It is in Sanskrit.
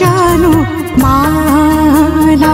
जानो माला।